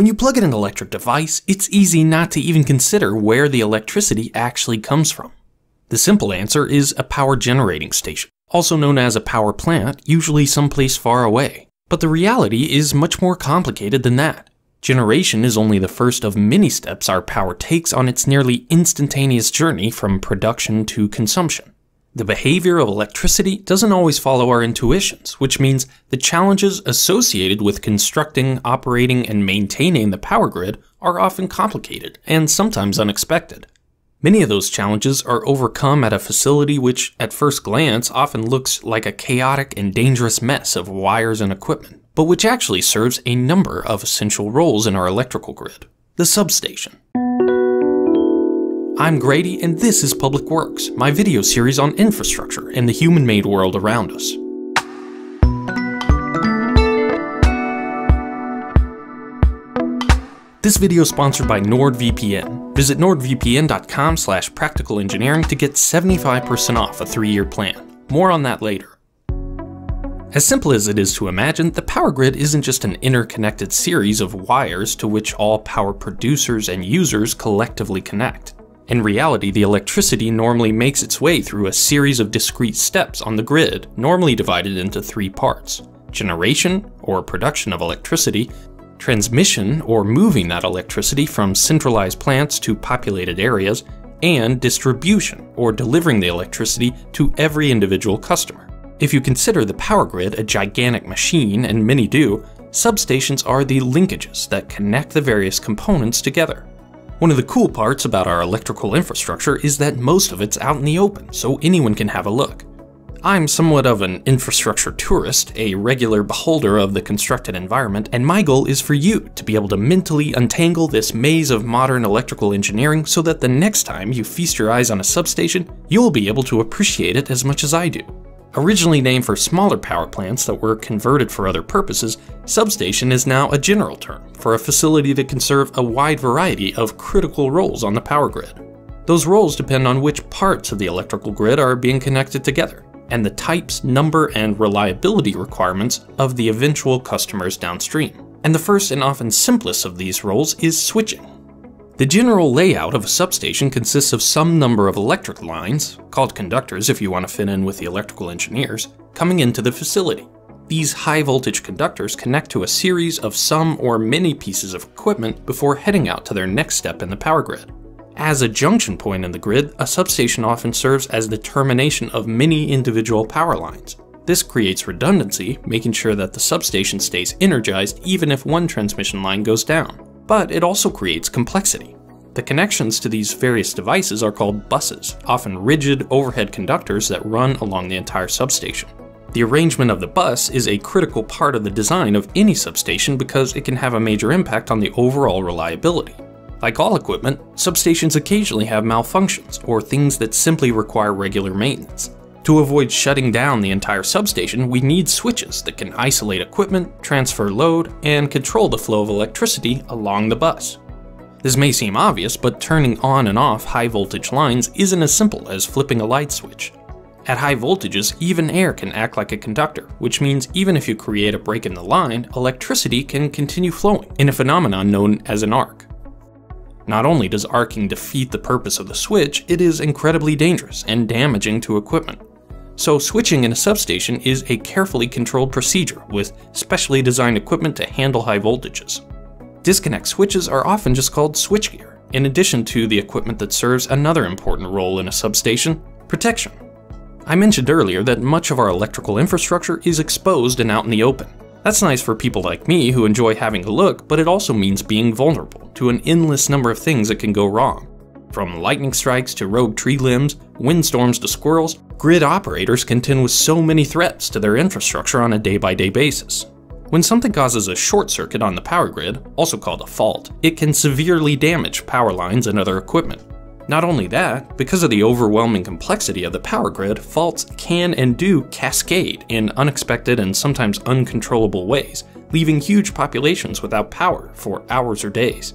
When you plug in an electric device, it's easy not to even consider where the electricity actually comes from. The simple answer is a power generating station, also known as a power plant, usually someplace far away. But the reality is much more complicated than that. Generation is only the first of many steps our power takes on its nearly instantaneous journey from production to consumption. The behavior of electricity doesn't always follow our intuitions, which means the challenges associated with constructing, operating, and maintaining the power grid are often complicated and sometimes unexpected. Many of those challenges are overcome at a facility which, at first glance, often looks like a chaotic and dangerous mess of wires and equipment, but which actually serves a number of essential roles in our electrical grid the substation. I'm Grady, and this is Public Works, my video series on infrastructure and the human made world around us. This video is sponsored by NordVPN. Visit nordvpn.com slash practical engineering to get 75% off a three year plan. More on that later. As simple as it is to imagine, the power grid isn't just an interconnected series of wires to which all power producers and users collectively connect. In reality, the electricity normally makes its way through a series of discrete steps on the grid, normally divided into three parts generation, or production of electricity, transmission, or moving that electricity from centralized plants to populated areas, and distribution, or delivering the electricity to every individual customer. If you consider the power grid a gigantic machine, and many do, substations are the linkages that connect the various components together. One of the cool parts about our electrical infrastructure is that most of it's out in the open, so anyone can have a look. I'm somewhat of an infrastructure tourist, a regular beholder of the constructed environment, and my goal is for you to be able to mentally untangle this maze of modern electrical engineering so that the next time you feast your eyes on a substation, you'll be able to appreciate it as much as I do. Originally named for smaller power plants that were converted for other purposes, substation is now a general term for a facility that can serve a wide variety of critical roles on the power grid. Those roles depend on which parts of the electrical grid are being connected together, and the types, number, and reliability requirements of the eventual customers downstream. And the first and often simplest of these roles is switching. The general layout of a substation consists of some number of electric lines, called conductors if you want to fit in with the electrical engineers, coming into the facility. These high voltage conductors connect to a series of some or many pieces of equipment before heading out to their next step in the power grid. As a junction point in the grid, a substation often serves as the termination of many individual power lines. This creates redundancy, making sure that the substation stays energized even if one transmission line goes down but it also creates complexity. The connections to these various devices are called buses, often rigid overhead conductors that run along the entire substation. The arrangement of the bus is a critical part of the design of any substation because it can have a major impact on the overall reliability. Like all equipment, substations occasionally have malfunctions or things that simply require regular maintenance. To avoid shutting down the entire substation, we need switches that can isolate equipment, transfer load, and control the flow of electricity along the bus. This may seem obvious, but turning on and off high voltage lines isn't as simple as flipping a light switch. At high voltages, even air can act like a conductor, which means even if you create a break in the line, electricity can continue flowing in a phenomenon known as an arc. Not only does arcing defeat the purpose of the switch, it is incredibly dangerous and damaging to equipment so switching in a substation is a carefully controlled procedure with specially designed equipment to handle high voltages. Disconnect switches are often just called switchgear, in addition to the equipment that serves another important role in a substation, protection. I mentioned earlier that much of our electrical infrastructure is exposed and out in the open. That's nice for people like me who enjoy having a look, but it also means being vulnerable to an endless number of things that can go wrong. From lightning strikes to rogue tree limbs, windstorms to squirrels, grid operators contend with so many threats to their infrastructure on a day by day basis. When something causes a short circuit on the power grid, also called a fault, it can severely damage power lines and other equipment. Not only that, because of the overwhelming complexity of the power grid, faults can and do cascade in unexpected and sometimes uncontrollable ways, leaving huge populations without power for hours or days.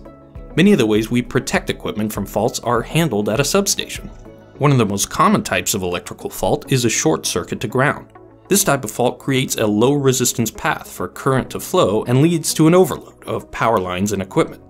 Many of the ways we protect equipment from faults are handled at a substation. One of the most common types of electrical fault is a short circuit to ground. This type of fault creates a low resistance path for current to flow and leads to an overload of power lines and equipment.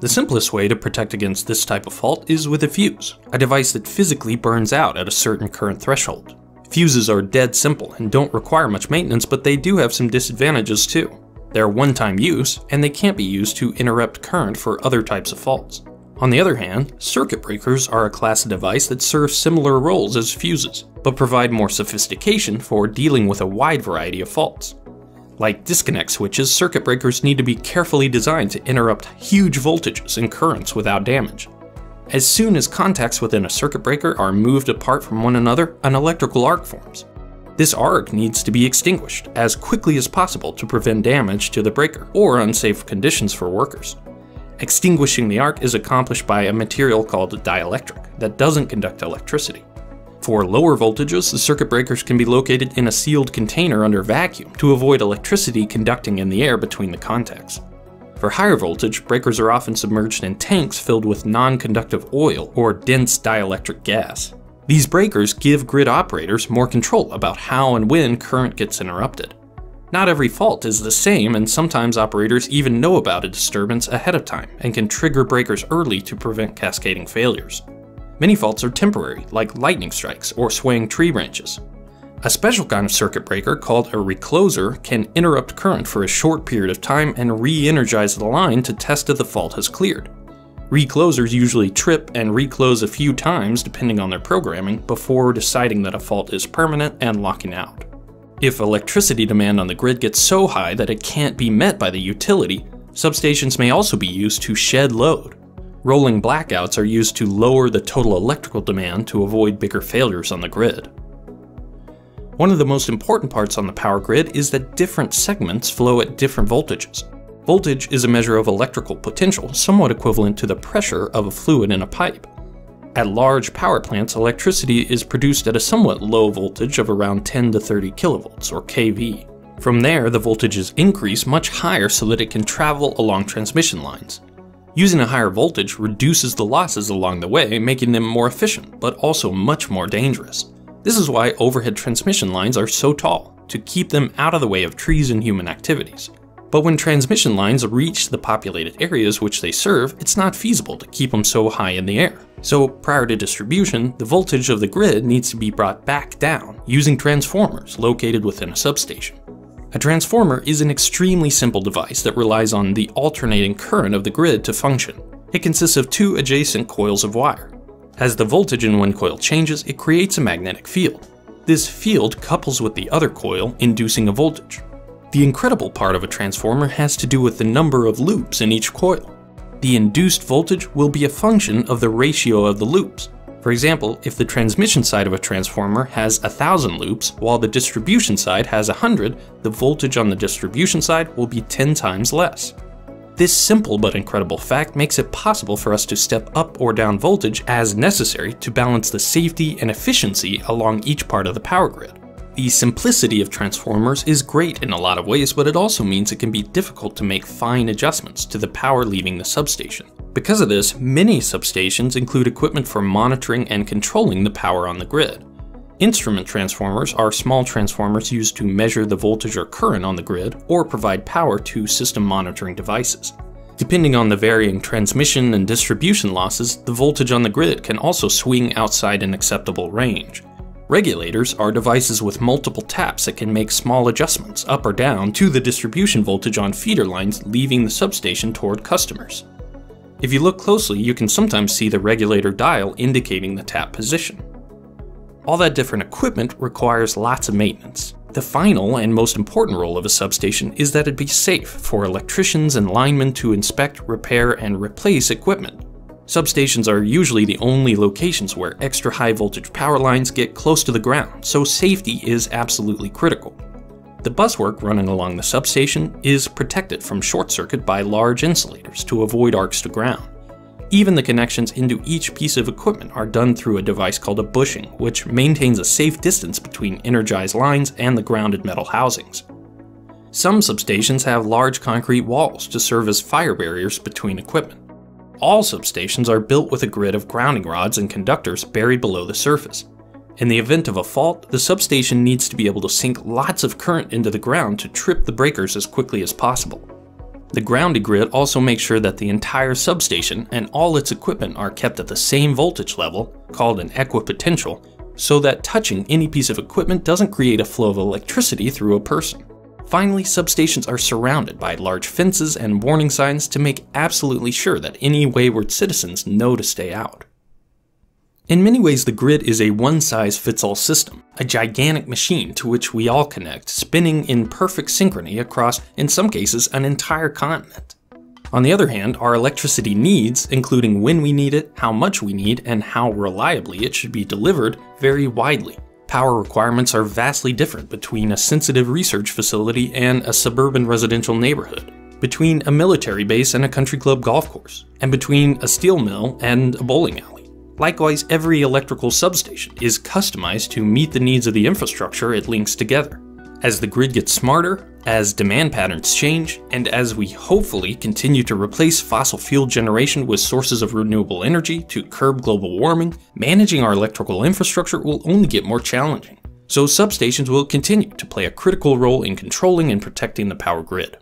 The simplest way to protect against this type of fault is with a fuse, a device that physically burns out at a certain current threshold. Fuses are dead simple and don't require much maintenance, but they do have some disadvantages too. They're one-time use, and they can't be used to interrupt current for other types of faults. On the other hand, circuit breakers are a class of device that serve similar roles as fuses, but provide more sophistication for dealing with a wide variety of faults. Like disconnect switches, circuit breakers need to be carefully designed to interrupt huge voltages and currents without damage. As soon as contacts within a circuit breaker are moved apart from one another, an electrical arc forms. This arc needs to be extinguished as quickly as possible to prevent damage to the breaker or unsafe conditions for workers. Extinguishing the arc is accomplished by a material called dielectric that doesn't conduct electricity. For lower voltages, the circuit breakers can be located in a sealed container under vacuum to avoid electricity conducting in the air between the contacts. For higher voltage, breakers are often submerged in tanks filled with non-conductive oil or dense dielectric gas. These breakers give grid operators more control about how and when current gets interrupted. Not every fault is the same, and sometimes operators even know about a disturbance ahead of time and can trigger breakers early to prevent cascading failures. Many faults are temporary, like lightning strikes or swaying tree branches. A special kind of circuit breaker called a recloser can interrupt current for a short period of time and re-energize the line to test if the fault has cleared. Reclosers usually trip and reclose a few times depending on their programming before deciding that a fault is permanent and locking out. If electricity demand on the grid gets so high that it can't be met by the utility, substations may also be used to shed load. Rolling blackouts are used to lower the total electrical demand to avoid bigger failures on the grid. One of the most important parts on the power grid is that different segments flow at different voltages. Voltage is a measure of electrical potential, somewhat equivalent to the pressure of a fluid in a pipe. At large power plants, electricity is produced at a somewhat low voltage of around 10 to 30 kilovolts, or kV. From there, the voltages increase much higher so that it can travel along transmission lines. Using a higher voltage reduces the losses along the way, making them more efficient, but also much more dangerous. This is why overhead transmission lines are so tall, to keep them out of the way of trees and human activities. But when transmission lines reach the populated areas which they serve, it's not feasible to keep them so high in the air. So prior to distribution, the voltage of the grid needs to be brought back down using transformers located within a substation. A transformer is an extremely simple device that relies on the alternating current of the grid to function. It consists of two adjacent coils of wire. As the voltage in one coil changes, it creates a magnetic field. This field couples with the other coil, inducing a voltage. The incredible part of a transformer has to do with the number of loops in each coil. The induced voltage will be a function of the ratio of the loops, for example, if the transmission side of a transformer has 1000 loops, while the distribution side has 100, the voltage on the distribution side will be 10 times less. This simple but incredible fact makes it possible for us to step up or down voltage as necessary to balance the safety and efficiency along each part of the power grid. The simplicity of transformers is great in a lot of ways, but it also means it can be difficult to make fine adjustments to the power leaving the substation. Because of this, many substations include equipment for monitoring and controlling the power on the grid. Instrument transformers are small transformers used to measure the voltage or current on the grid or provide power to system monitoring devices. Depending on the varying transmission and distribution losses, the voltage on the grid can also swing outside an acceptable range. Regulators are devices with multiple taps that can make small adjustments up or down to the distribution voltage on feeder lines leaving the substation toward customers. If you look closely, you can sometimes see the regulator dial indicating the tap position. All that different equipment requires lots of maintenance. The final and most important role of a substation is that it be safe for electricians and linemen to inspect, repair, and replace equipment. Substations are usually the only locations where extra high voltage power lines get close to the ground, so safety is absolutely critical. The buswork running along the substation is protected from short circuit by large insulators to avoid arcs to ground. Even the connections into each piece of equipment are done through a device called a bushing, which maintains a safe distance between energized lines and the grounded metal housings. Some substations have large concrete walls to serve as fire barriers between equipment. All substations are built with a grid of grounding rods and conductors buried below the surface. In the event of a fault, the substation needs to be able to sink lots of current into the ground to trip the breakers as quickly as possible. The grounded grid also makes sure that the entire substation and all its equipment are kept at the same voltage level, called an equipotential, so that touching any piece of equipment doesn't create a flow of electricity through a person. Finally, substations are surrounded by large fences and warning signs to make absolutely sure that any wayward citizens know to stay out. In many ways, the grid is a one-size-fits-all system, a gigantic machine to which we all connect, spinning in perfect synchrony across, in some cases, an entire continent. On the other hand, our electricity needs, including when we need it, how much we need, and how reliably it should be delivered, vary widely. Power requirements are vastly different between a sensitive research facility and a suburban residential neighborhood, between a military base and a country club golf course, and between a steel mill and a bowling alley. Likewise, every electrical substation is customized to meet the needs of the infrastructure it links together. As the grid gets smarter, as demand patterns change, and as we hopefully continue to replace fossil fuel generation with sources of renewable energy to curb global warming, managing our electrical infrastructure will only get more challenging. So substations will continue to play a critical role in controlling and protecting the power grid.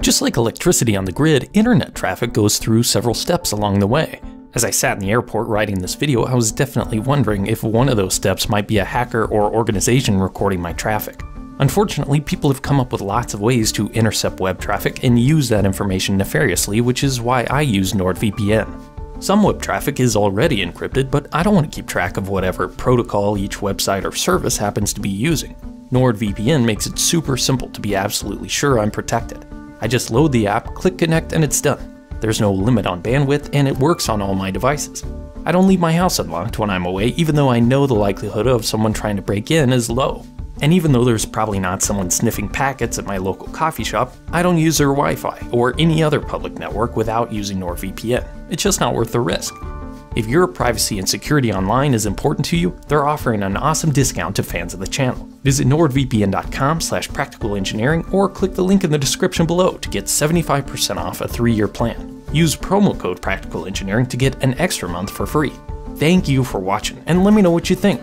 Just like electricity on the grid, internet traffic goes through several steps along the way. As I sat in the airport writing this video, I was definitely wondering if one of those steps might be a hacker or organization recording my traffic. Unfortunately, people have come up with lots of ways to intercept web traffic and use that information nefariously, which is why I use NordVPN. Some web traffic is already encrypted, but I don't want to keep track of whatever protocol each website or service happens to be using. NordVPN makes it super simple to be absolutely sure I'm protected. I just load the app, click connect, and it's done. There's no limit on bandwidth, and it works on all my devices. I don't leave my house unlocked when I'm away, even though I know the likelihood of someone trying to break in is low. And even though there's probably not someone sniffing packets at my local coffee shop, I don't use their Wi Fi or any other public network without using NordVPN. It's just not worth the risk. If your privacy and security online is important to you, they're offering an awesome discount to fans of the channel. Visit nordvpn.com slash practicalengineering or click the link in the description below to get 75% off a three-year plan. Use promo code Practical Engineering to get an extra month for free. Thank you for watching, and let me know what you think.